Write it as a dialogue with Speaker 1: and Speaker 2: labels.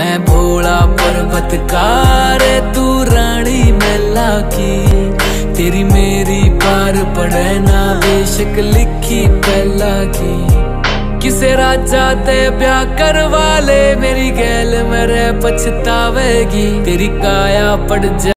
Speaker 1: मैं भोला पर्वत कार तू रानी मेला की। तेरी मेरी पार पड़े ना, बेशक लिखी पहला की। किसे राजा ते ब्याह करवा ले, मेरी गैल मेरे पछतावेगी। तेरी काया पड़ जा